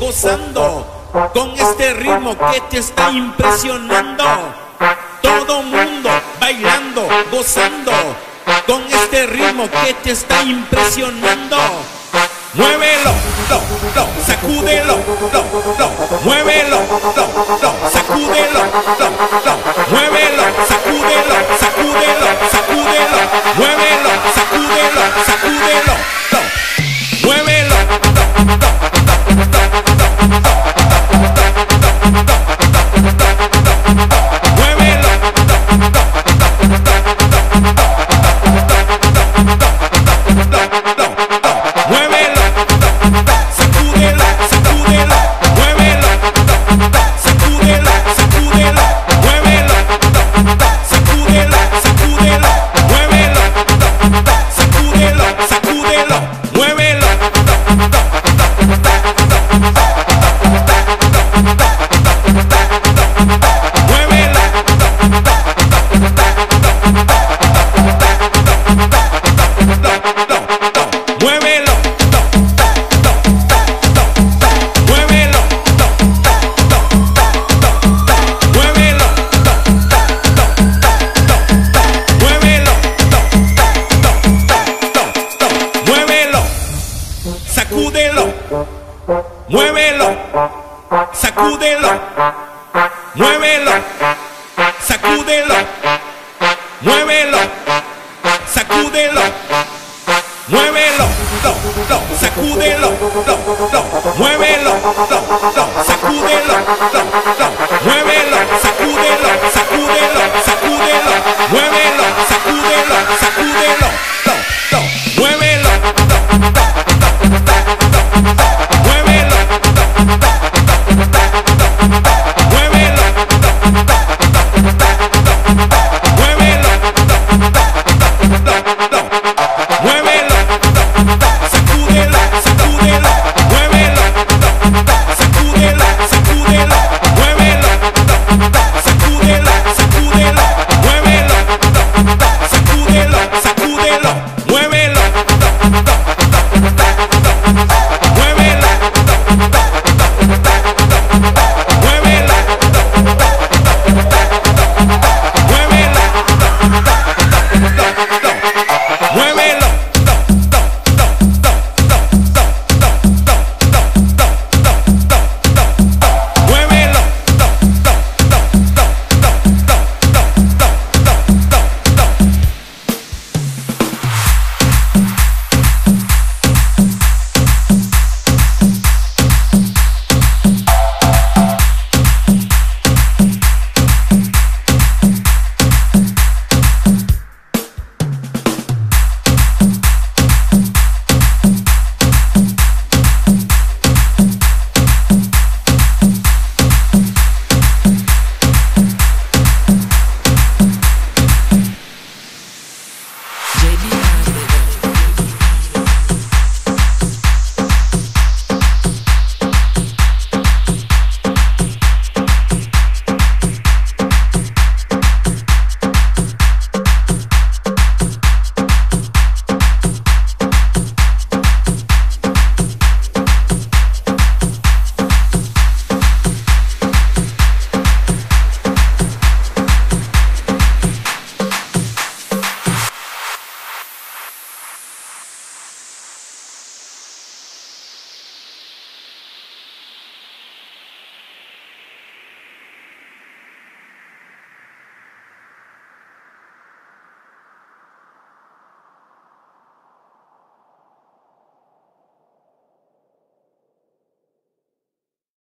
gozando con este ritmo que te está impresionando. Todo mundo bailando, gozando con este ritmo que te está impresionando. Muévelo, lo, lo, sacúdelo, lo, lo, muévelo, lo, lo, sacúdelo, lo, lo, Muévelo. Sacúdelo. Muévelo. Sacúdelo. Muévelo. Sacúdelo. Muévelo, lo, lo, sacúdelo, lo, lo, muévelo, lo, lo, sacúdelo, lo, lo,